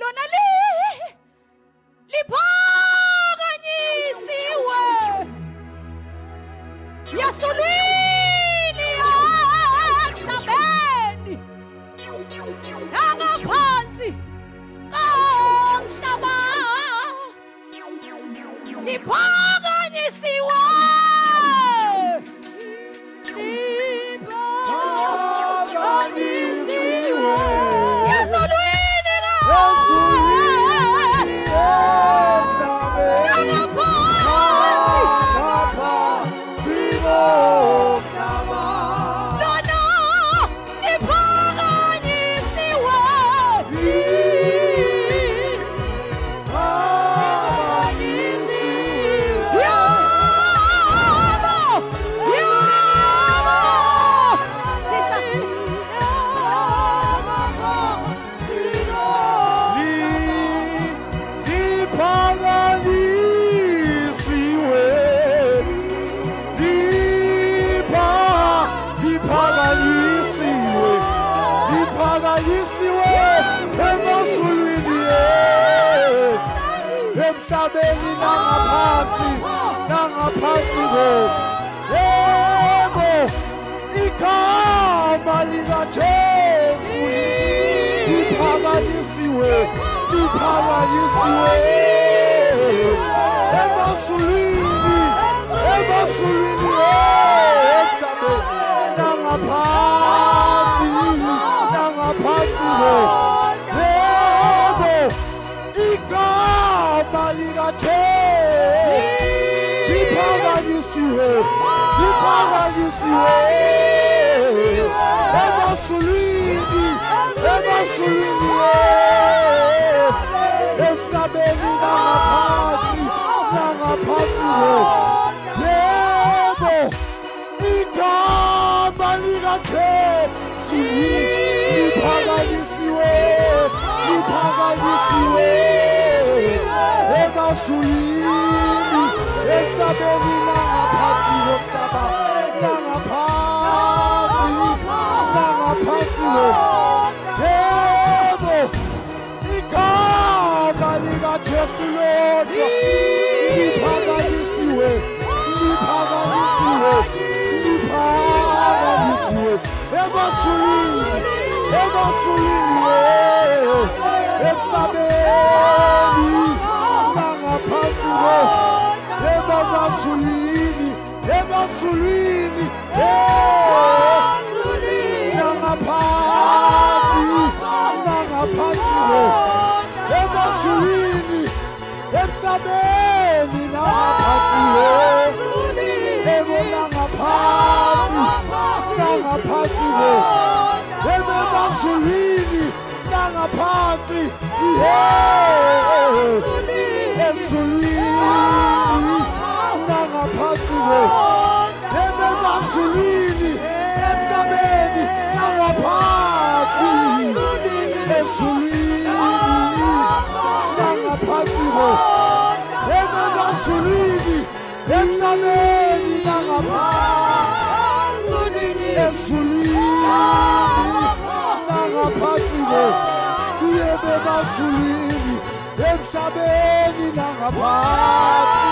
lona li liphakanyisiwe yasulwini Liphakanyisiwe emasulwini emhlabeni nangaphansi nangaphansi ko yebo igama likajesu. Liphakanyisiwe liphakanyisiwe liphakanyisiwe emasulwini emasulwini emhlabeni nangaphansi nangaphansi yebo liphakanyisiwe liphakanyisiwe emhlabeni nangaphansi ko ebo nangaphansi nangaphansi ko emasulwini nangaphansi esulwini nangaphansi ko emasulwini emhlabeni nangaphansi esulwini nangaphansi emhlabeni nangaphansi esulwini nangaphansi ko uyebe emasulwini emhlabeni nangaphansi